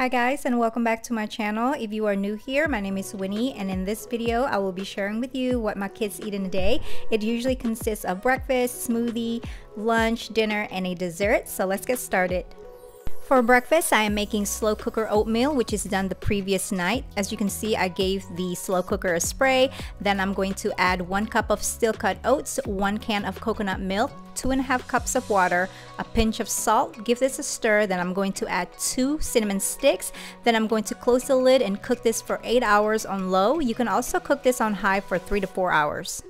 Hi guys and welcome back to my channel. If you are new here, my name is Winny and in this video I will be sharing with you what my kids eat in a day. It usually consists of breakfast, smoothie, lunch, dinner, and a dessert. So let's get started. For breakfast, I am making slow cooker oatmeal, which is done the previous night. As you can see, I gave the slow cooker a spray. Then I'm going to add one cup of steel cut oats, one can of coconut milk, two and a half cups of water, a pinch of salt. Give this a stir. Then I'm going to add two cinnamon sticks. Then I'm going to close the lid and cook this for eight hours on low. You can also cook this on high for three to four hours.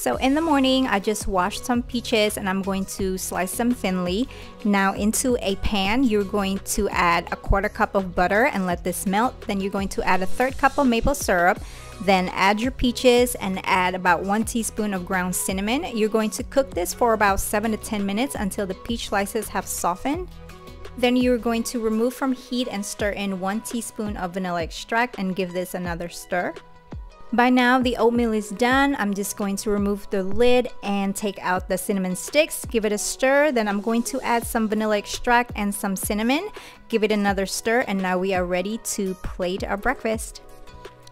So in the morning, I just washed some peaches and I'm going to slice them thinly. Now into a pan, you're going to add a quarter cup of butter and let this melt. Then you're going to add a third cup of maple syrup. Then add your peaches and add about one teaspoon of ground cinnamon. You're going to cook this for about seven to 10 minutes until the peach slices have softened. Then you're going to remove from heat and stir in one teaspoon of vanilla extract and give this another stir. By now the oatmeal is done. I'm just going to remove the lid and take out the cinnamon sticks, give it a stir. Then I'm going to add some vanilla extract and some cinnamon, give it another stir and now we are ready to plate our breakfast.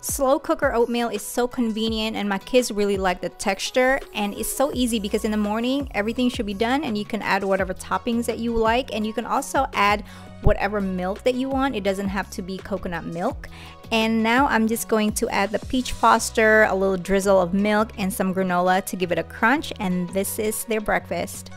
Slow cooker oatmeal is so convenient and my kids really like the texture and it's so easy because in the morning everything should be done and you can add whatever toppings that you like and you can also add whatever milk that you want. It doesn't have to be coconut milk. And now I'm just going to add the peach foster, a little drizzle of milk and some granola to give it a crunch and this is their breakfast.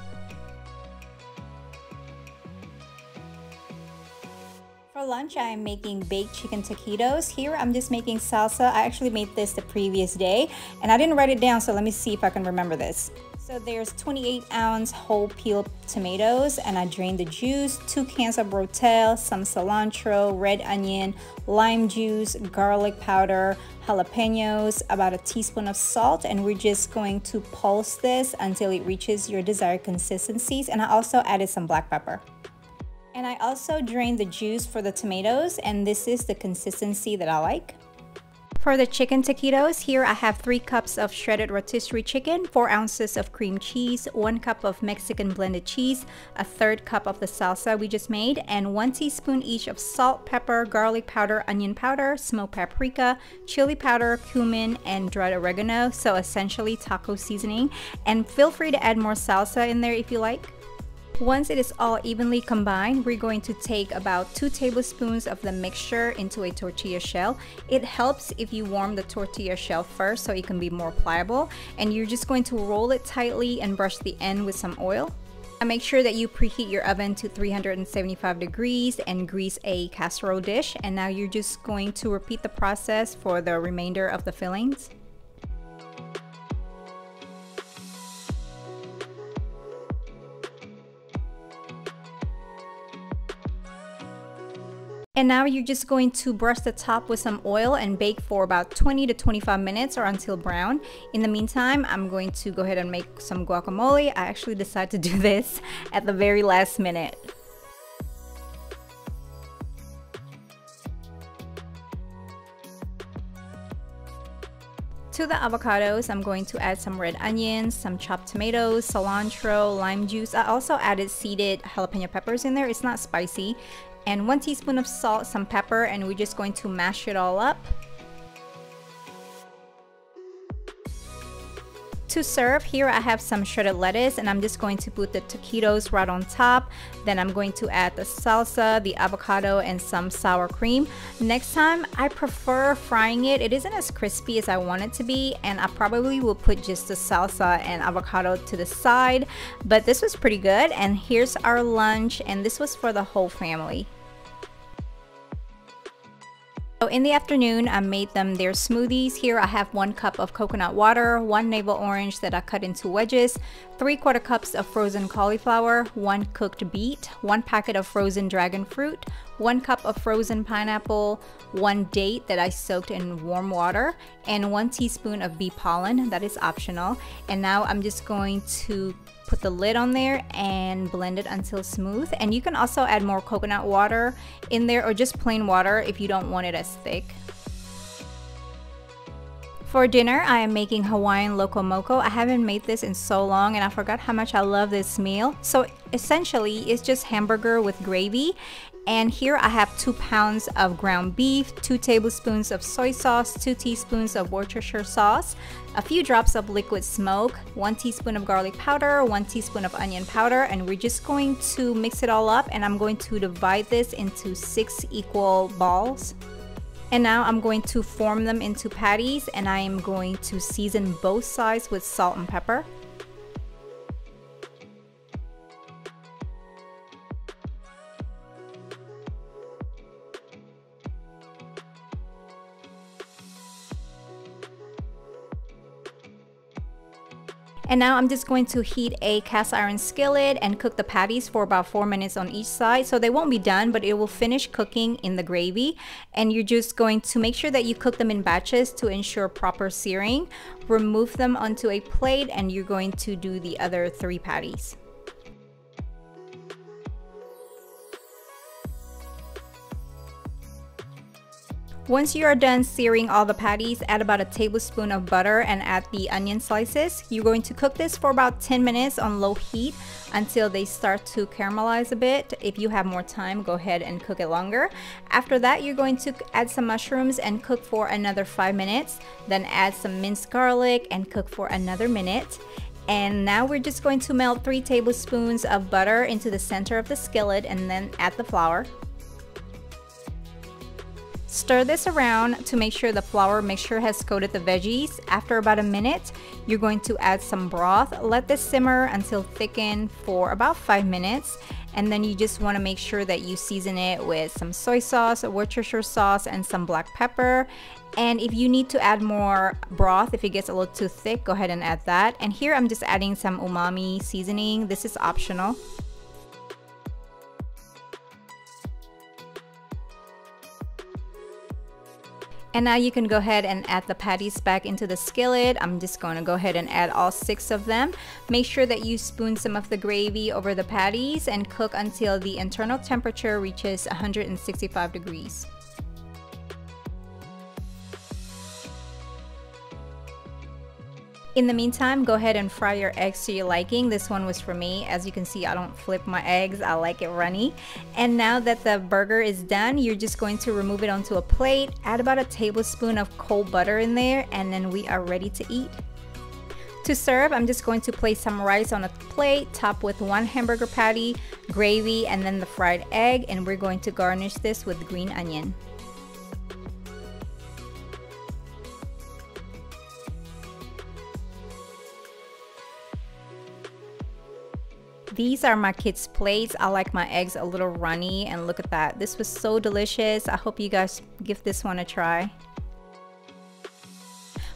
For lunch, I am making baked chicken taquitos. Here, I'm just making salsa. I actually made this the previous day, and I didn't write it down, so let me see if I can remember this. So there's 28 ounce whole peeled tomatoes, and I drained the juice, two cans of Rotel, some cilantro, red onion, lime juice, garlic powder, jalapenos, about a teaspoon of salt, and we're just going to pulse this until it reaches your desired consistencies. And I also added some black pepper. And I also drained the juice for the tomatoes and this is the consistency that I like. For the chicken taquitos, here I have 3 cups of shredded rotisserie chicken, 4 ounces of cream cheese, 1 cup of Mexican blended cheese, a third cup of the salsa we just made, and 1 teaspoon each of salt, pepper, garlic powder, onion powder, smoked paprika, chili powder, cumin, and dried oregano, so essentially taco seasoning. And feel free to add more salsa in there if you like. Once it is all evenly combined, we're going to take about 2 tablespoons of the mixture into a tortilla shell. It helps if you warm the tortilla shell first so it can be more pliable. And you're just going to roll it tightly and brush the end with some oil. And make sure that you preheat your oven to 375 degrees and grease a casserole dish. And now you're just going to repeat the process for the remainder of the fillings. And now you're just going to brush the top with some oil and bake for about 20 to 25 minutes or until brown. In the meantime, I'm going to go ahead and make some guacamole. I actually decided to do this at the very last minute. To the avocados, I'm going to add some red onions, some chopped tomatoes, cilantro, lime juice. I also added seeded jalapeno peppers in there. It's not spicy and one teaspoon of salt, some pepper, and we're just going to mash it all up. To serve, here I have some shredded lettuce and I'm just going to put the taquitos right on top. Then I'm going to add the salsa, the avocado, and some sour cream. Next time, I prefer frying it. It isn't as crispy as I want it to be and I probably will put just the salsa and avocado to the side. But this was pretty good and here's our lunch and this was for the whole family. So in the afternoon, I made them their smoothies. Here I have one cup of coconut water, one navel orange that I cut into wedges, three quarter cups of frozen cauliflower, one cooked beet, one packet of frozen dragon fruit, one cup of frozen pineapple, one date that I soaked in warm water, and one teaspoon of bee pollen, that is optional. And now I'm just going to put the lid on there and blend it until smooth. And you can also add more coconut water in there or just plain water if you don't want it as thick. For dinner, I am making Hawaiian Loco Moco. I haven't made this in so long and I forgot how much I love this meal. So essentially, it's just hamburger with gravy And here I have two pounds of ground beef, two tablespoons of soy sauce, two teaspoons of Worcestershire sauce, a few drops of liquid smoke, one teaspoon of garlic powder, one teaspoon of onion powder, and we're just going to mix it all up and I'm going to divide this into six equal balls. And now I'm going to form them into patties and I am going to season both sides with salt and pepper. And now I'm just going to heat a cast iron skillet and cook the patties for about four minutes on each side. So they won't be done, but it will finish cooking in the gravy. And you're just going to make sure that you cook them in batches to ensure proper searing. Remove them onto a plate and you're going to do the other three patties. Once you are done searing all the patties, add about a tablespoon of butter and add the onion slices. You're going to cook this for about 10 minutes on low heat until they start to caramelize a bit. If you have more time, go ahead and cook it longer. After that, you're going to add some mushrooms and cook for another 5 minutes. Then add some minced garlic and cook for another minute. And now we're just going to melt 3 tablespoons of butter into the center of the skillet and then add the flour. Stir this around to make sure the flour mixture has coated the veggies. After about a minute, you're going to add some broth. Let this simmer until thicken for about five minutes. And then you just want to make sure that you season it with some soy sauce, Worcestershire sauce, and some black pepper. And if you need to add more broth, if it gets a little too thick, go ahead and add that. And here I'm just adding some umami seasoning. This is optional. And now you can go ahead and add the patties back into the skillet. I'm just going to go ahead and add all six of them. Make sure that you spoon some of the gravy over the patties and cook until the internal temperature reaches 165 degrees. In the meantime, go ahead and fry your eggs to your liking. This one was for me. As you can see, I don't flip my eggs. I like it runny. And now that the burger is done, you're just going to remove it onto a plate. Add about a tablespoon of cold butter in there and then we are ready to eat. To serve, I'm just going to place some rice on a plate, top with one hamburger patty, gravy, and then the fried egg. And we're going to garnish this with green onion. These are my kids' plates. I like my eggs a little runny and look at that. This was so delicious. I hope you guys give this one a try.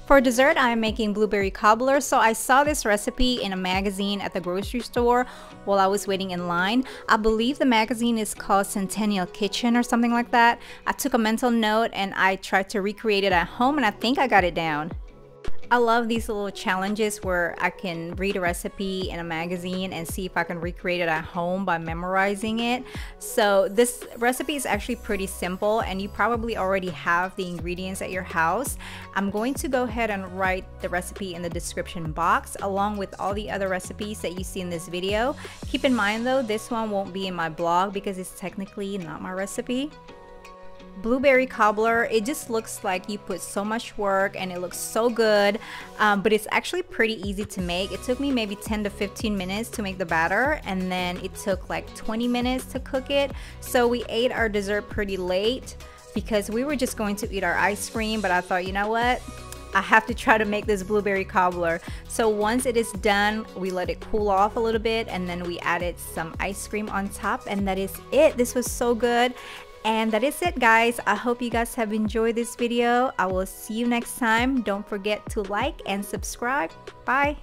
For dessert, I am making blueberry cobbler. So I saw this recipe in a magazine at the grocery store while I was waiting in line. I believe the magazine is called Centennial Kitchen or something like that. I took a mental note and I tried to recreate it at home and I think I got it down. I love these little challenges where I can read a recipe in a magazine and see if I can recreate it at home by memorizing it. So this recipe is actually pretty simple and you probably already have the ingredients at your house. I'm going to go ahead and write the recipe in the description box along with all the other recipes that you see in this video. Keep in mind though, this one won't be in my blog because it's technically not my recipe blueberry cobbler it just looks like you put so much work and it looks so good um, but it's actually pretty easy to make it took me maybe 10 to 15 minutes to make the batter and then it took like 20 minutes to cook it so we ate our dessert pretty late because we were just going to eat our ice cream but I thought you know what I have to try to make this blueberry cobbler. So once it is done, we let it cool off a little bit and then we added some ice cream on top and that is it. This was so good. And that is it guys. I hope you guys have enjoyed this video. I will see you next time. Don't forget to like and subscribe. Bye.